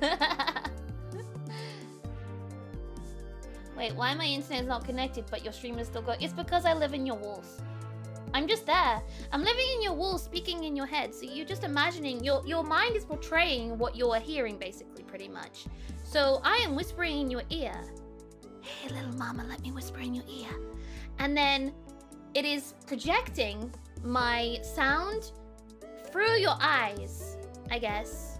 Wait, why my internet is not connected but your stream is still going? It's because I live in your walls. I'm just there. I'm living in your walls, speaking in your head. So you're just imagining, your, your mind is portraying what you're hearing, basically, pretty much. So I am whispering in your ear. Hey, little mama, let me whisper in your ear. And then it is projecting my sound through your eyes, I guess.